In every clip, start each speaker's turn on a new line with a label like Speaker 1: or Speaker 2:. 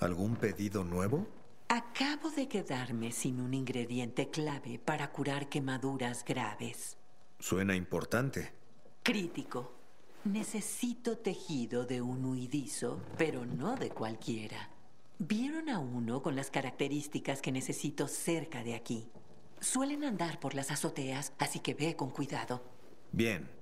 Speaker 1: ¿Algún pedido nuevo?
Speaker 2: Acabo de quedarme sin un ingrediente clave para curar quemaduras graves.
Speaker 1: Suena importante.
Speaker 2: Crítico. Necesito tejido de un huidizo, pero no de cualquiera. Vieron a uno con las características que necesito cerca de aquí. Suelen andar por las azoteas, así que ve con cuidado.
Speaker 1: Bien.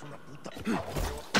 Speaker 3: そんな豚。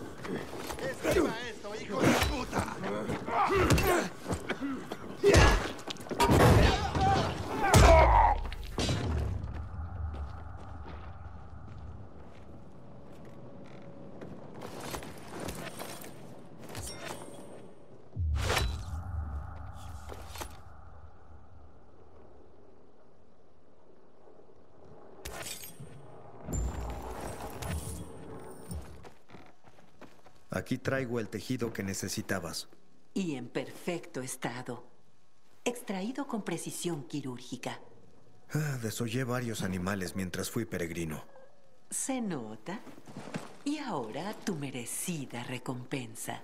Speaker 1: Aquí traigo el tejido que necesitabas.
Speaker 2: Y en perfecto estado. Extraído con precisión quirúrgica.
Speaker 1: Ah, desollé varios animales mientras fui peregrino.
Speaker 2: ¿Se nota? Y ahora tu merecida recompensa.